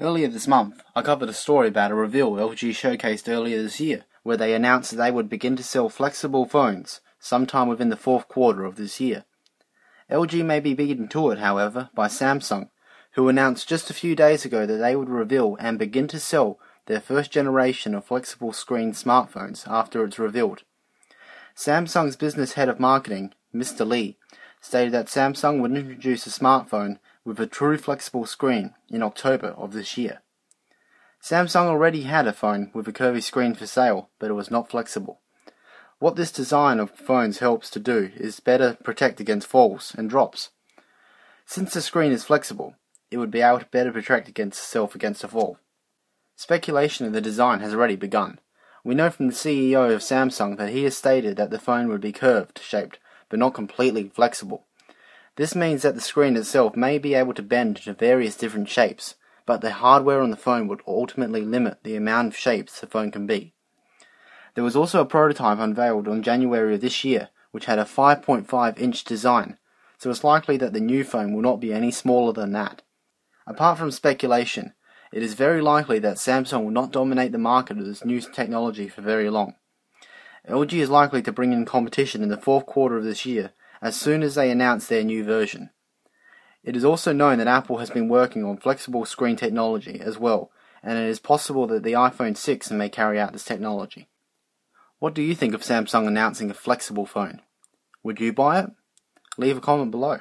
Earlier this month, I covered a story about a reveal LG showcased earlier this year, where they announced that they would begin to sell flexible phones sometime within the fourth quarter of this year. LG may be beaten to it, however, by Samsung, who announced just a few days ago that they would reveal and begin to sell their first generation of flexible screen smartphones after it's revealed. Samsung's business head of marketing, Mr. Lee, stated that Samsung would introduce a smartphone with a true flexible screen in October of this year. Samsung already had a phone with a curvy screen for sale, but it was not flexible. What this design of phones helps to do is better protect against falls and drops. Since the screen is flexible, it would be able to better protect against itself against a fall. Speculation of the design has already begun. We know from the CEO of Samsung that he has stated that the phone would be curved shaped, but not completely flexible. This means that the screen itself may be able to bend into various different shapes, but the hardware on the phone would ultimately limit the amount of shapes the phone can be. There was also a prototype unveiled on January of this year, which had a 5.5 inch design, so it's likely that the new phone will not be any smaller than that. Apart from speculation, it is very likely that Samsung will not dominate the market of this new technology for very long. LG is likely to bring in competition in the fourth quarter of this year as soon as they announce their new version. It is also known that Apple has been working on flexible screen technology as well, and it is possible that the iPhone 6 may carry out this technology. What do you think of Samsung announcing a flexible phone? Would you buy it? Leave a comment below.